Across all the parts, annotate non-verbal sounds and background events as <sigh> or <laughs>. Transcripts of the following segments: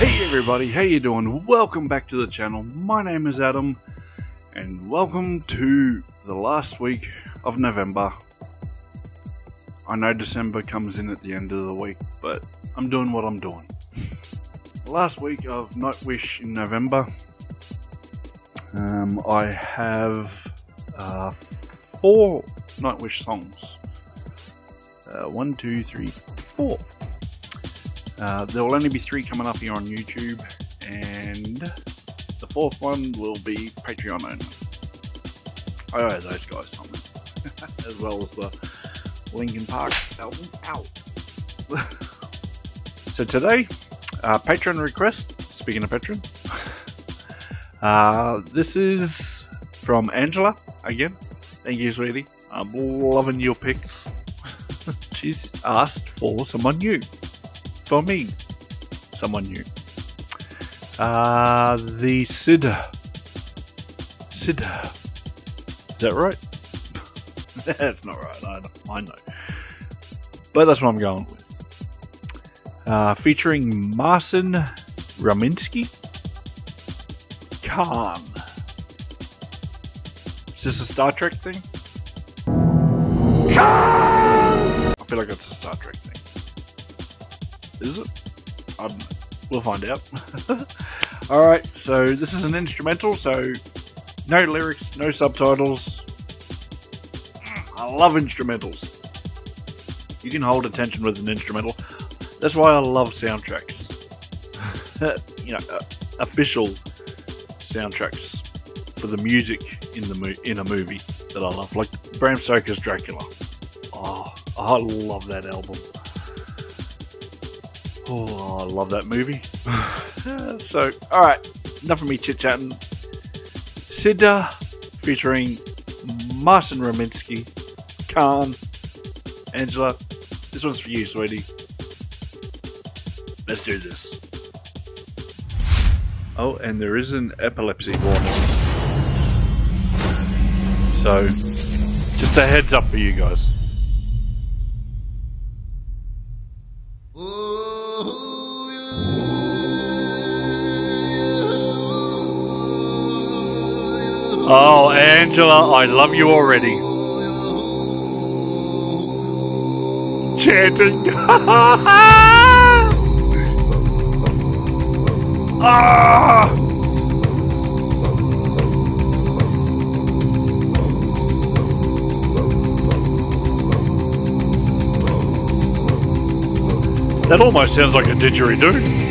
everybody, how you doing? Welcome back to the channel. My name is Adam, and welcome to the last week of November. I know December comes in at the end of the week, but I'm doing what I'm doing. last week of Nightwish in November, um, I have uh, four Nightwish songs. Uh, one, two, three, four. Uh, there will only be three coming up here on YouTube, and the fourth one will be Patreon only. I owe those guys something, <laughs> as well as the Linkin Park album. Ow! <laughs> so today, uh, Patreon request. Speaking of Patreon, <laughs> uh, this is from Angela again. Thank you, sweetie. I'm loving your picks. She's asked for someone new for me. Someone new. Uh, the Sid. Sid. Is that right? <laughs> that's not right. I know, I know. But that's what I'm going with. Uh, featuring Marcin Raminsky. Khan. Is this a Star Trek thing? Khan! I feel like it's a Star Trek thing. Is it? I. We'll find out. <laughs> Alright, so this is an instrumental, so no lyrics, no subtitles. I love instrumentals. You can hold attention with an instrumental. That's why I love soundtracks. <laughs> you know, uh, official soundtracks for the music in the mo- in a movie that I love, like Bram Stoker's Dracula. Oh, I love that album. Oh, I love that movie. <sighs> so, alright, enough of me chit chatting. Sidda uh, featuring Marcin Raminsky, Khan, Angela. This one's for you, sweetie. Let's do this. Oh, and there is an epilepsy warning. So, just a heads up for you guys. Oh, Angela, I love you already. Chanting. <laughs> ah! That almost sounds like a didgeridoo.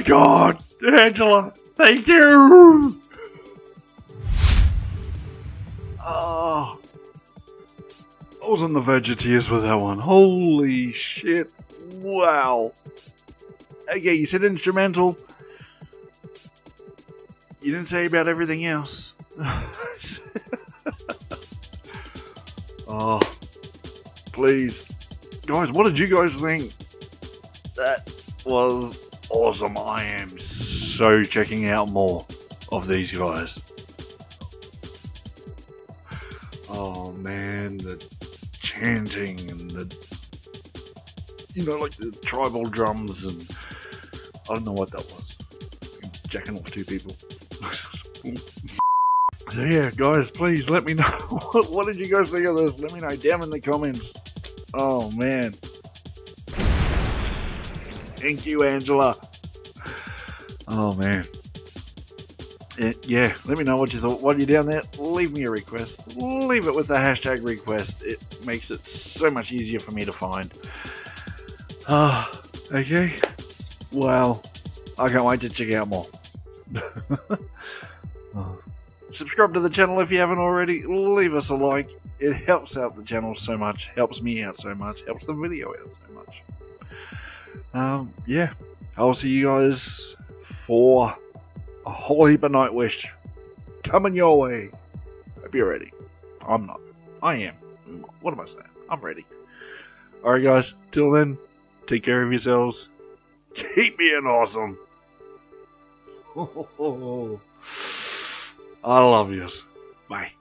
My god, Angela, thank you. Oh, I was on the verge of tears with that one. Holy shit! Wow. Uh, okay, you said instrumental. You didn't say about everything else. oh, <laughs> please, guys, what did you guys think? That was awesome. I am so checking out more of these guys. Oh man, the chanting and the you know like the tribal drums and I don't know what that was. Jacking off two people. <laughs> so yeah, guys, please let me know <laughs> what, did you guys think of this. Let me know down in the comments. Oh man. Thank you, Angela. Oh man. Yeah, let me know what you thought. While you're down there, leave me a request. Leave it with the hashtag request. It makes it so much easier for me to find. Ah, okay. Well, I can't wait to check out more. <laughs> oh. Subscribe to the channel if you haven't already. Leave us a like. It helps out the channel so much. Helps me out so much. Helps the video out so much. Um, yeah. I'll see you guys for a whole heap of Nightwish coming your way. Hope you're ready. I'm not. I am. What am I saying? I'm ready. Alright, guys. Till then, take care of yourselves. Keep being awesome. <laughs> I love you. Bye.